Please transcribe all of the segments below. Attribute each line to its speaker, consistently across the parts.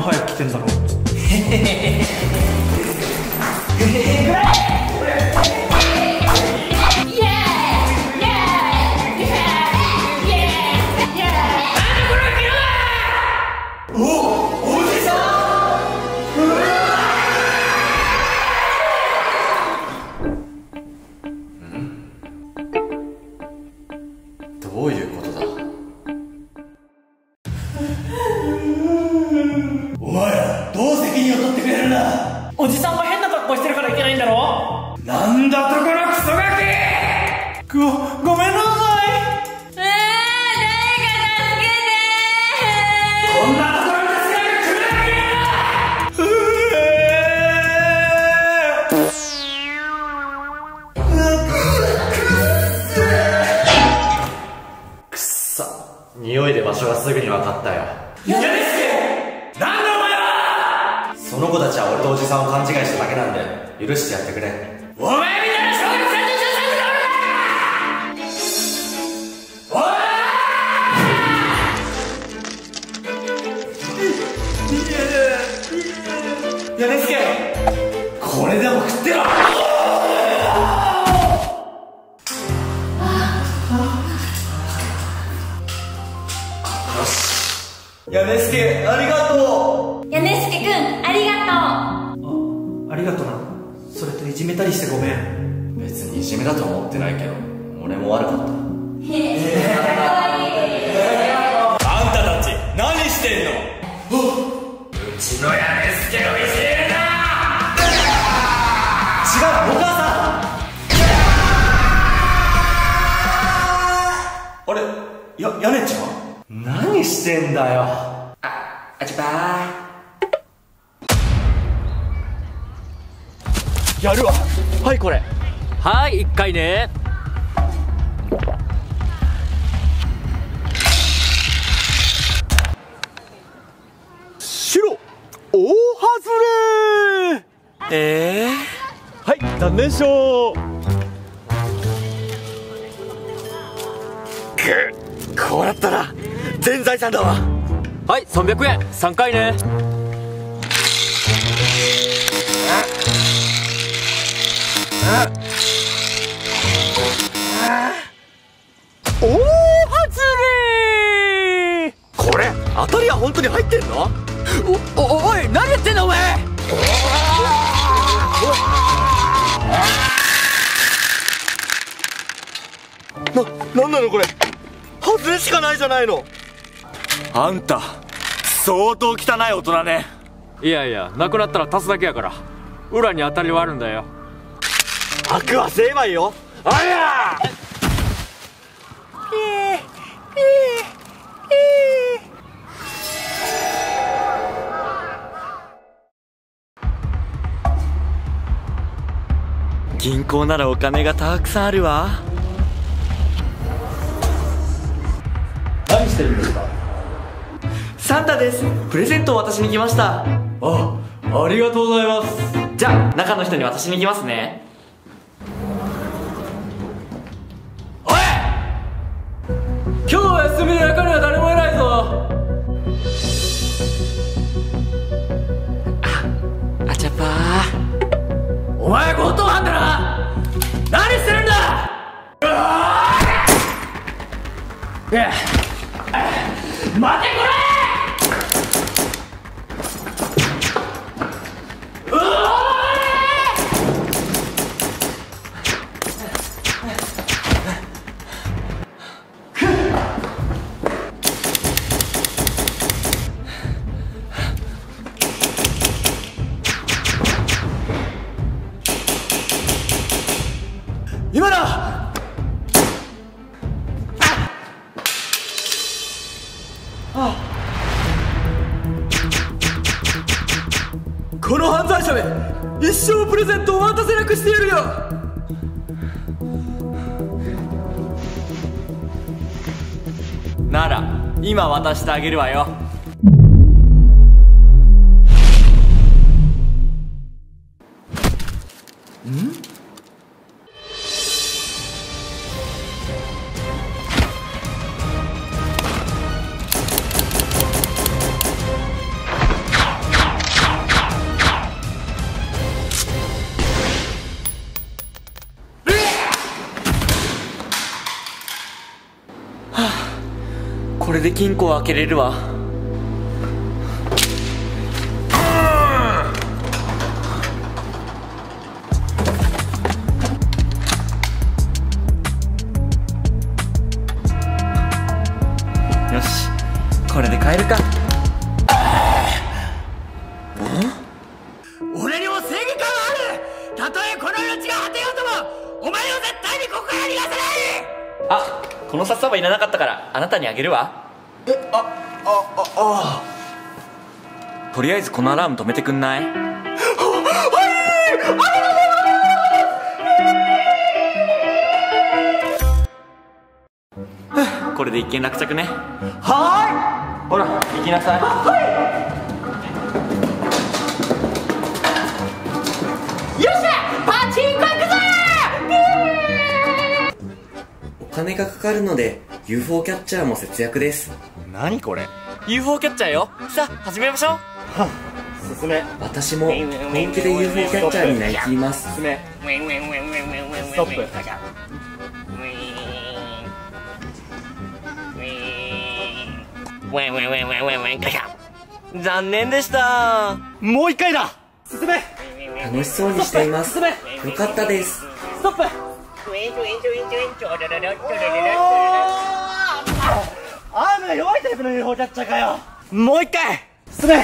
Speaker 1: 早く来てんだろ
Speaker 2: う。許してやってくれ。
Speaker 3: お前みたいな小学生にさせておいやですけこれでも食ってろやめすけありがとう
Speaker 4: やねすけくんありがとう
Speaker 1: あありがとうなそれといじめたりしてごめん。
Speaker 2: 別にいじめだとは思ってないけど俺も悪かった。
Speaker 3: うあんたたち何してんの？うちのやめすけをいじるな。
Speaker 2: 違うお母さ
Speaker 3: あれ？ややねちゃん？
Speaker 2: ん何してんだよ。
Speaker 3: あちば
Speaker 2: やるわ。はいこれ。
Speaker 5: はい一回ね。白大外れ。ええはい残念賞くこうなったら全財産だわ。はい300円。3回ね大外れこれ当たりは本当に入ってんの？おおおい何やってんだお前。な、なんなのこれ？外れしかないじゃないの。あんた相当汚い大人ね。いやいやなくなったら足すだけやから。裏に当たりはあるんだよ悪は成敗よ。ありゃ！銀行ならお金がたくさんあるわ。
Speaker 1: 何してるんですか？
Speaker 5: サンタです。プレゼントを渡しに来ました。
Speaker 1: あありがとうございます。
Speaker 5: じゃあ中の人に渡しに行きますね今日は休みで中には誰もいないぞ。ああちゃぱ。ーお前強盗犯だな。何してるんだ。うわ待て今だ。この犯罪者め一生プレゼントを渡せなくしてやるよ。なら今渡してあげるわよ。これで金庫を開けれるわ。よしこれで帰るか。
Speaker 3: 俺にも正義感はある。たとえこの命が果てようともお前を絶対にここから逃がさない。
Speaker 5: あこの札束いらなかったからあなたにあげるわ。えああああ。とりあえずこのアラーム止めてくんない？はいこれで一件落着ね。はーい。ほら行きなさい。
Speaker 4: お金がかかるので UFO キャッチャーも節約です。
Speaker 5: 何これ？UFO キャッチャーよ。さあ始めましょう。
Speaker 2: 進め。
Speaker 4: 私も本気で UFO キャッチャーになりきります
Speaker 2: 進め
Speaker 3: ス
Speaker 2: トップ
Speaker 5: 残念でした
Speaker 2: もう一回だ進め
Speaker 4: 楽しそうにしていますよかったです
Speaker 2: ストップアームが弱いタイプの UFO キャッチャーかよもう一回進め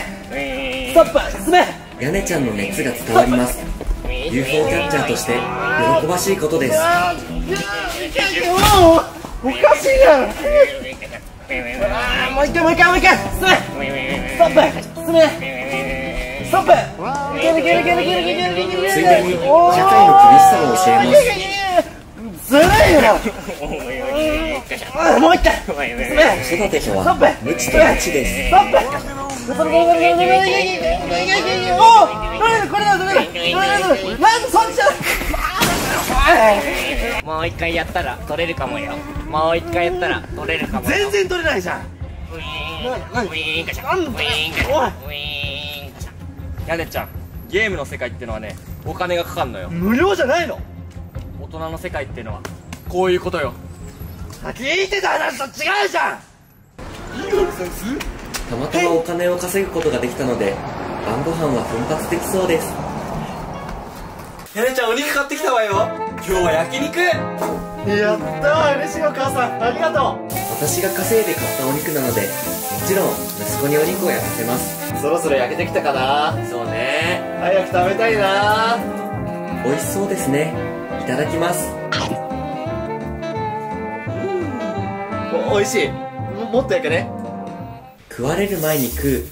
Speaker 2: ストップ進め
Speaker 4: 屋根ちゃんの熱が伝わります UFO キャッチャーとして喜ばしいことです
Speaker 2: おかしいやろあーもう一回もう一回もう一回進めストップ進めストップいけるいけるいけるいけるいけるいける
Speaker 4: ついでに社会の厳しさも教えます
Speaker 2: ずるいよ！もう一回
Speaker 4: 子育てとは無知と無知です
Speaker 2: ストップそれこれこれこれこれこれこれこれおおこれだこれだこれだこれだこれだなんでそっちだ
Speaker 3: もう一回やったら取れるかもよもう一回やったら取れるかも
Speaker 2: 全然取れないじゃん
Speaker 3: ウィーンウィーンガシャウィーンガシャウィーンガシャ
Speaker 5: 屋根ちゃんゲームの世界ってのはねお金がかかんのよ
Speaker 2: 無料じゃないの
Speaker 5: 人の世界っていうのは。こういうことよ。
Speaker 2: 聞いてた話と違うじゃん！
Speaker 4: たまたまお金を稼ぐことができたので晩ご飯は奮発できそうです。
Speaker 5: 屋根ちゃんお肉買ってきたわよ。今日は焼肉。
Speaker 2: やったー嬉しいお母さんありがと
Speaker 4: 私が稼いで買ったお肉なのでもちろん息子にお肉を焼かせます。
Speaker 2: うそろそろ焼けてきたかな。
Speaker 5: そうね。
Speaker 2: 早く食べたいな。
Speaker 4: 美味しそうですね。いただきます。
Speaker 2: お美味しい。ももっと焼けね。
Speaker 4: 食われる前に食う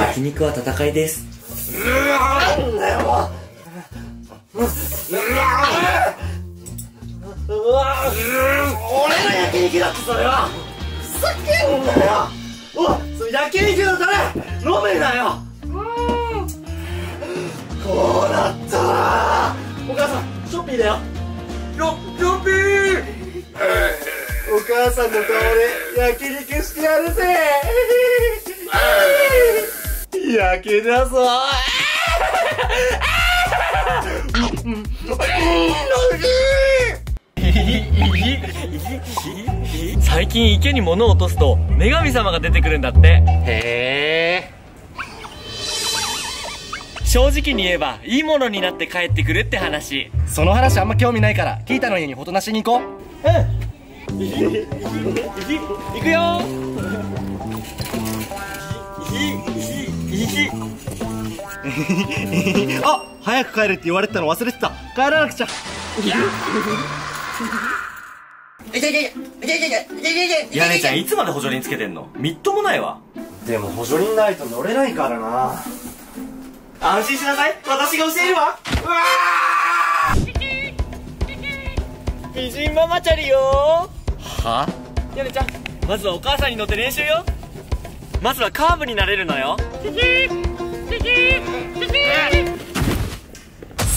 Speaker 4: 焼肉は戦いです。
Speaker 2: なんだよもううわ俺の焼肉だってそれはふざけんなよ。おいそれ焼肉のタレ飲めなよ。こうなったら。お母さんショッピーだよショショッピー。お母さんの顔で焼肉してやるぜ。焼けだぞ。
Speaker 5: 最近池に物を落とすと女神様が出てくるんだって。へえ正直に言えばいいものになって帰ってくるって話
Speaker 2: その話あんま興味ないからキータの家にほとなしに行こう。うん。
Speaker 5: いくよ
Speaker 2: あ早く帰れって言われてたの忘れてた帰らなくちゃ
Speaker 5: 屋根ちゃんいつまで補助輪つけてんのみっともないわ
Speaker 2: でも補助輪ないと乗れないからな
Speaker 5: 安心しなさい私が教えるわうわ美人ママチャリよ。は？屋根ちゃんまずはお母さんに乗って練習よ。まずはカーブになれるのよ。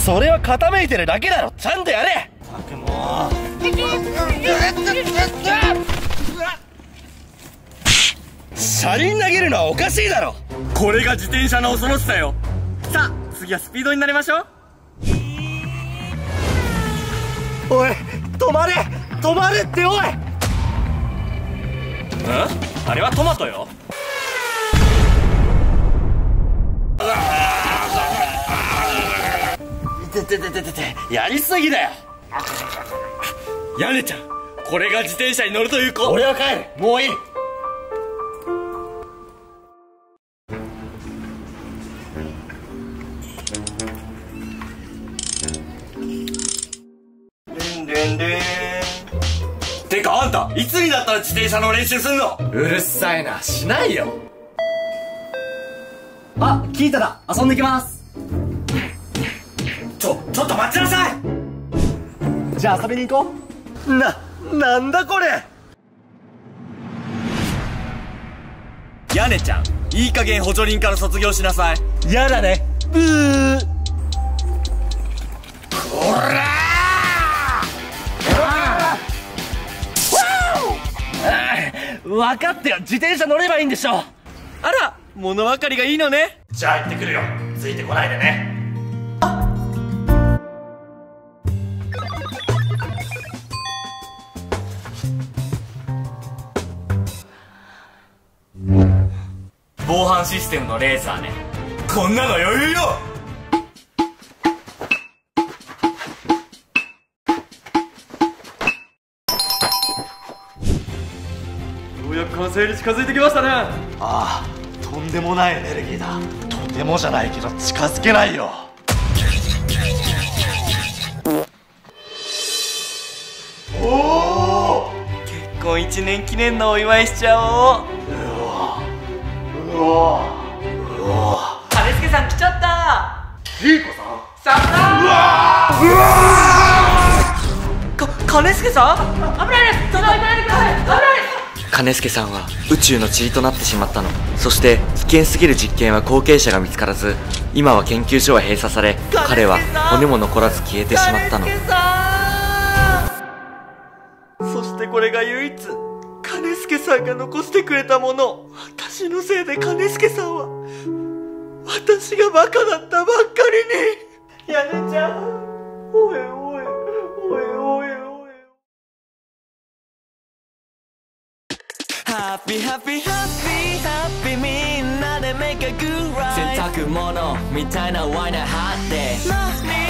Speaker 2: それは傾いてるだけだろ。ちゃんとやれ。車輪投げるのはおかしいだろ。
Speaker 5: これが自転車の恐ろしさよ。さあ次はスピードになりましょう。
Speaker 2: おい止まれ止まれっておい！
Speaker 5: ん？
Speaker 3: あれはトマトよ。
Speaker 5: ててててててやりすぎだよ
Speaker 3: ヤネちゃんこれが自転車に乗るという子
Speaker 5: 俺は帰るもういいったら自転車の練習すんの？
Speaker 2: うるさいな。しないよ。あキータだ。遊んできます。
Speaker 5: ちょちょっと待ちなさい。
Speaker 2: じゃあ遊びに行こ
Speaker 5: ななんだこれ。ヤネちゃんいい加減補助輪から卒業しなさい。
Speaker 2: やだね。ブー分かってよ自転車乗ればいいんでしょ。
Speaker 5: あら物分かりがいいのね。
Speaker 3: じゃあ行ってくるよ。ついてこないでね。
Speaker 5: 防犯システムのレーザーね。こんなの余裕よ
Speaker 3: よく完成に近づいてきましたね。
Speaker 2: ああとんでもないエネルギーだ。とてもじゃないけど近づけないよ。
Speaker 5: 結婚1年記念のお祝いしちゃおう。
Speaker 3: 金助さん来ちゃった。
Speaker 5: 金助さん？
Speaker 4: 金助さんは宇宙の塵となってしまったの。そして危険すぎる実験は後継者が見つからず今は研究所は閉鎖され彼は骨も残らず消えてしまったの。
Speaker 5: そしてこれが唯一金助さんが残してくれたもの。私のせいで金助さんは私がバカだったばっかりに。やねちゃん。おいおハッピーハッピーハッピーハッピーみんなで make a good ride. 洗濯物みたいなワイナー張って